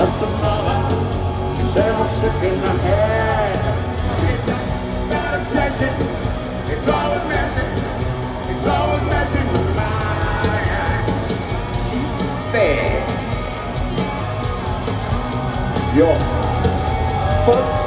just another devil sick in the head. It's an obsession. It's always messing. It's always messing with my Too bad. Yo. Fuck